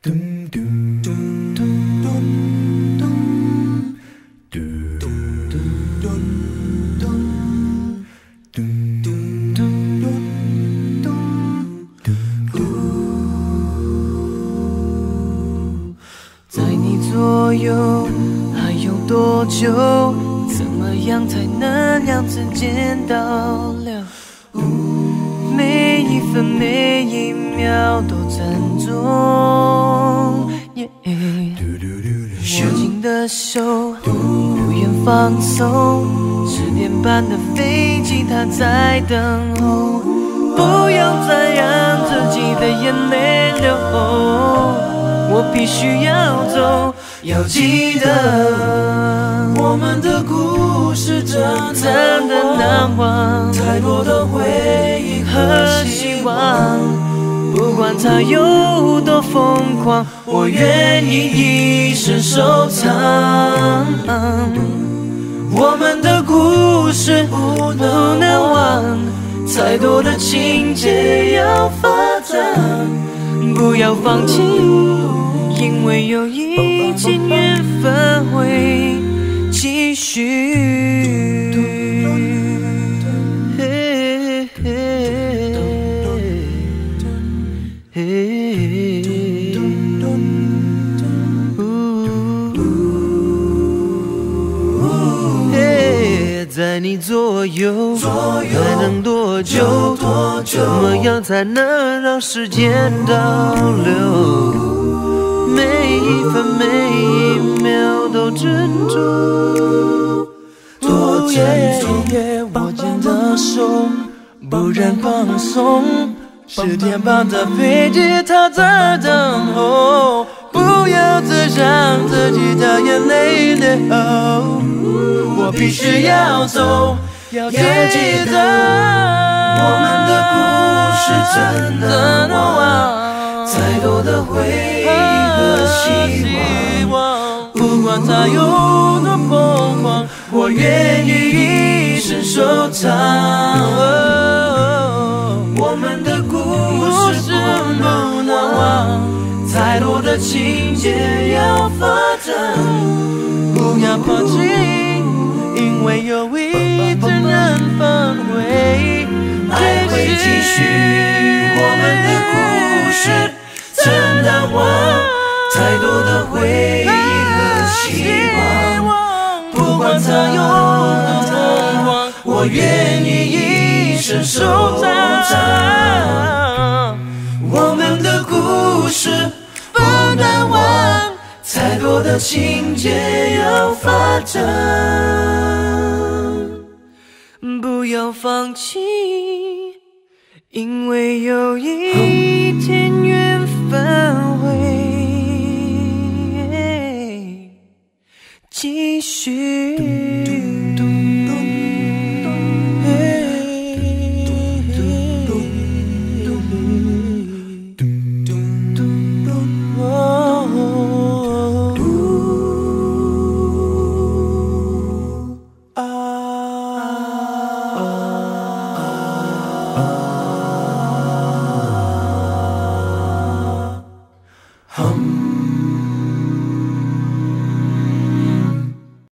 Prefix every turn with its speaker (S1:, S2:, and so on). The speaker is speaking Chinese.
S1: 嘟嘟嘟嘟嘟嘟嘟嘟嘟嘟嘟嘟嘟嘟嘟嘟。在你左右还有多久？怎么样才能让时间倒流？每一分每一秒都珍重。握紧的手，不愿放松。十点半的飞机，它在等候。不要再让自己的眼泪流，我必须要走。要记得，我们的故事真真的难忘，太多的管它有多疯狂，我愿意一生收藏。我们的故事不能忘，再多的情节要发展，不要放弃，因为有一天缘分会继续。
S2: 在你左右，
S1: 还能多久？怎么样
S2: 才能让时间倒
S1: 流？每一分每一秒都珍重。多珍重，握紧的手，不忍放松。十点半的飞机，它在等候。不要再让自己的眼泪流，我必须要走。要记得，我们的故事真的难忘，再多的回忆和希望。不管它有多疯狂，我愿意一生收藏。我们的故事不能忘，太多的情节要发展，不要放弃，因为有一天人返回爱会继续，我们的故事真难忘，太多的回忆和希望。不管它有多难忘，我愿意一生收藏。我们的故事，的情节要发展，不要放弃，因为有一天缘分会继续。